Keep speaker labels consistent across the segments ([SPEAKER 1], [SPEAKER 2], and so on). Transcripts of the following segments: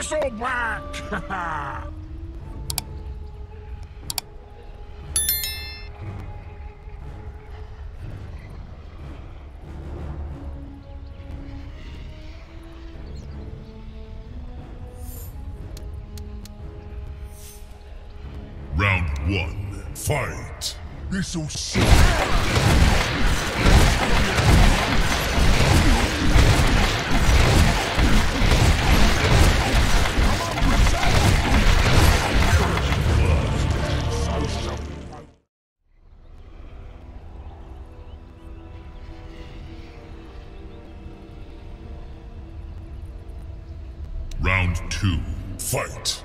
[SPEAKER 1] Bristleback!
[SPEAKER 2] Round one, fight! Round two, fight!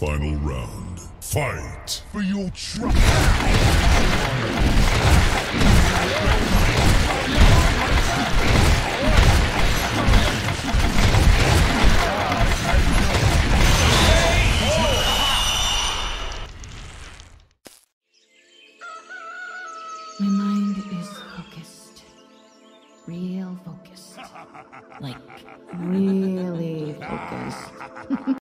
[SPEAKER 2] Final round, fight!
[SPEAKER 1] For your trouble.
[SPEAKER 3] My mind is focused. Real focused. Like, really focused.